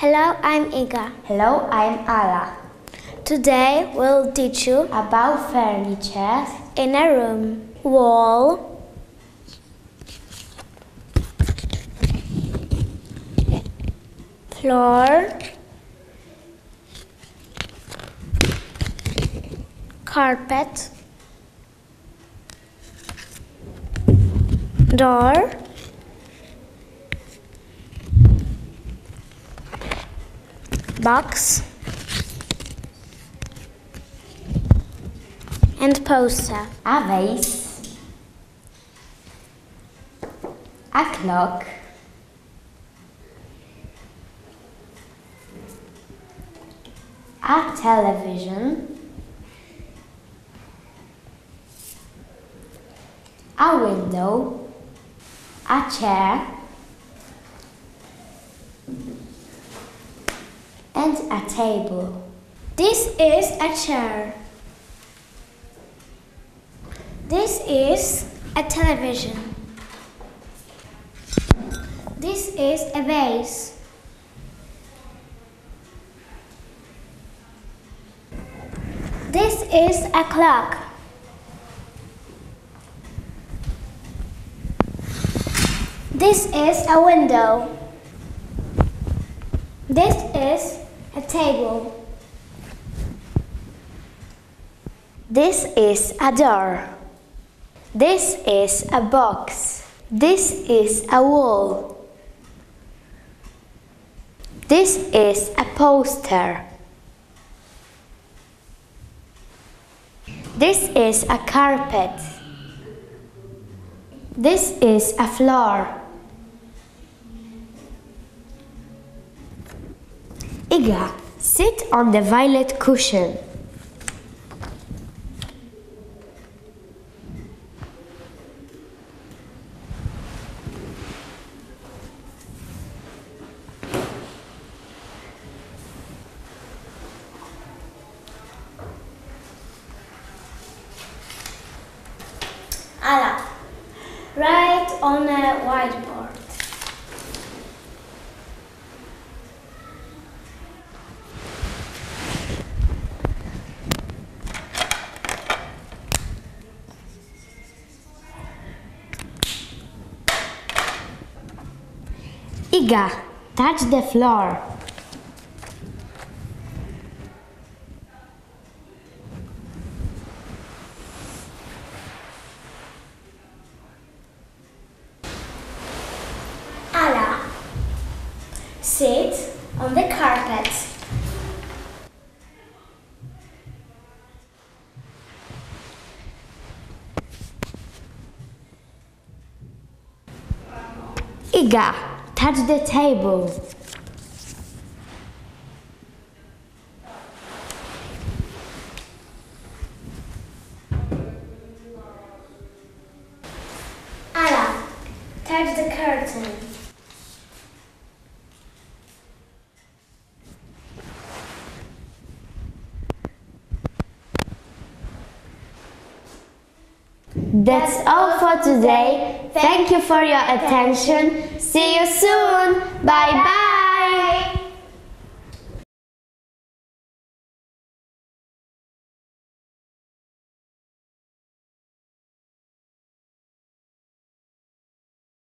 Hello, I'm Iga. Hello, I'm Ala. Today we'll teach you About furniture in a room. Wall, floor, carpet, door, box, and poster. a vase, a clock, a television, a window, a chair, and a table. This is a chair. This is a television. This is a vase. This is a clock. This is a window. This is a table. This is a door. This is a box. This is a wall. This is a poster. This is a carpet. This is a floor. Iga, sit on the violet cushion. Ala. Write on a whiteboard. Iga, touch the floor. Ala. Sit on the carpet. Iga, touch the table. Ala. Touch the curtain. That's all for today. Thank you for your attention. See you soon. Bye bye.